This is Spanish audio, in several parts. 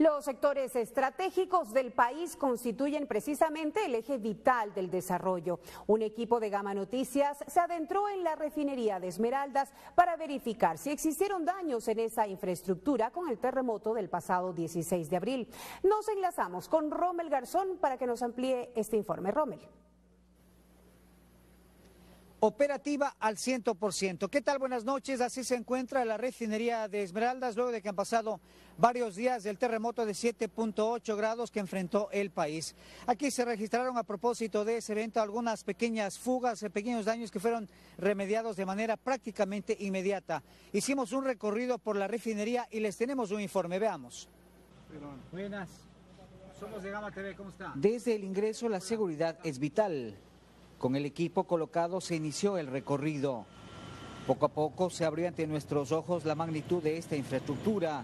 Los sectores estratégicos del país constituyen precisamente el eje vital del desarrollo. Un equipo de Gama Noticias se adentró en la refinería de Esmeraldas para verificar si existieron daños en esa infraestructura con el terremoto del pasado 16 de abril. Nos enlazamos con Rommel Garzón para que nos amplíe este informe. Rommel operativa al 100%. ¿Qué tal? Buenas noches. Así se encuentra la refinería de Esmeraldas luego de que han pasado varios días del terremoto de 7.8 grados que enfrentó el país. Aquí se registraron a propósito de ese evento algunas pequeñas fugas, pequeños daños que fueron remediados de manera prácticamente inmediata. Hicimos un recorrido por la refinería y les tenemos un informe. Veamos. Buenas. Somos de Gama TV, ¿cómo está? Desde el ingreso la seguridad es vital. Con el equipo colocado se inició el recorrido. Poco a poco se abrió ante nuestros ojos la magnitud de esta infraestructura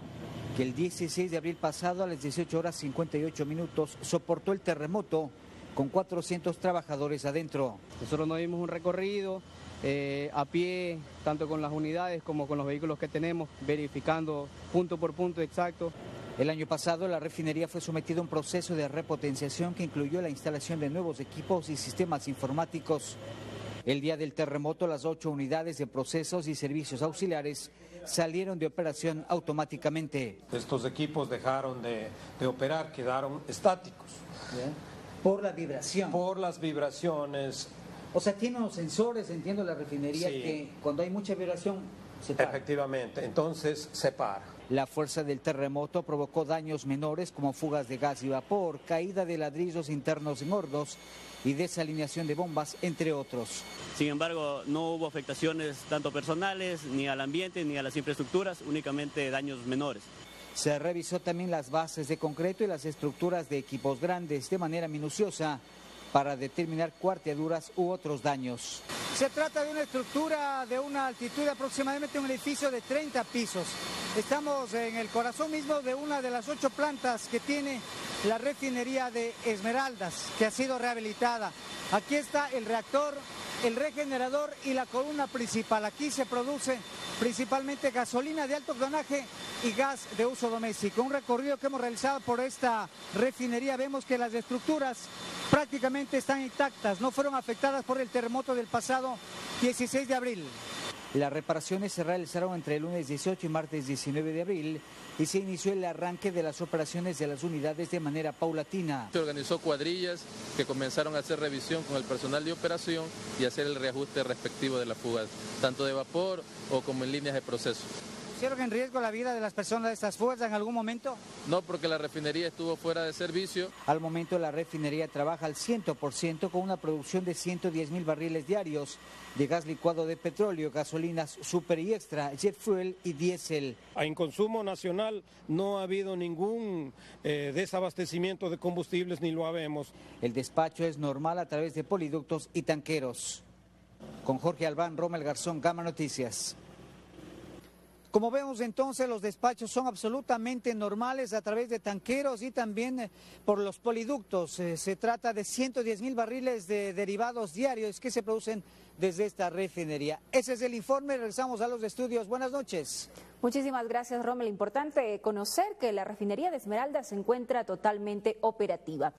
que el 16 de abril pasado a las 18 horas 58 minutos soportó el terremoto con 400 trabajadores adentro. Nosotros nos dimos un recorrido eh, a pie, tanto con las unidades como con los vehículos que tenemos, verificando punto por punto exacto el año pasado la refinería fue sometida a un proceso de repotenciación que incluyó la instalación de nuevos equipos y sistemas informáticos. El día del terremoto, las ocho unidades de procesos y servicios auxiliares salieron de operación automáticamente. Estos equipos dejaron de, operar, quedaron estáticos. ¿Por la vibración? Por las vibraciones. O sea, tiene unos sensores, entiendo la refinería, que cuando hay mucha vibración se para. Efectivamente, entonces se para. La fuerza del terremoto provocó daños menores como fugas de gas y vapor, caída de ladrillos internos gordos y desalineación de bombas, entre otros. Sin embargo, no hubo afectaciones tanto personales, ni al ambiente, ni a las infraestructuras, únicamente daños menores. Se revisó también las bases de concreto y las estructuras de equipos grandes de manera minuciosa para determinar cuarteaduras u otros daños. Se trata de una estructura de una altitud de aproximadamente un edificio de 30 pisos. Estamos en el corazón mismo de una de las ocho plantas que tiene la refinería de Esmeraldas, que ha sido rehabilitada. Aquí está el reactor, el regenerador y la columna principal. Aquí se produce principalmente gasolina de alto tonaje y gas de uso doméstico. Un recorrido que hemos realizado por esta refinería, vemos que las estructuras prácticamente están intactas, no fueron afectadas por el terremoto del pasado 16 de abril. Las reparaciones se realizaron entre el lunes 18 y martes 19 de abril y se inició el arranque de las operaciones de las unidades de manera paulatina. Se organizó cuadrillas que comenzaron a hacer revisión con el personal de operación y hacer el reajuste respectivo de las fugas, tanto de vapor o como en líneas de proceso. ¿Pusieron en riesgo la vida de las personas de estas fuerzas en algún momento? No, porque la refinería estuvo fuera de servicio. Al momento la refinería trabaja al 100% con una producción de 110 mil barriles diarios de gas licuado de petróleo, gasolinas super y extra, jet fuel y diésel. En consumo nacional no ha habido ningún eh, desabastecimiento de combustibles ni lo habemos. El despacho es normal a través de poliductos y tanqueros. Con Jorge Albán, Romel Garzón, Gama Noticias. Como vemos entonces los despachos son absolutamente normales a través de tanqueros y también eh, por los poliductos. Eh, se trata de 110 mil barriles de derivados diarios que se producen desde esta refinería. Ese es el informe, regresamos a los estudios. Buenas noches. Muchísimas gracias, Rommel. Importante conocer que la refinería de Esmeralda se encuentra totalmente operativa.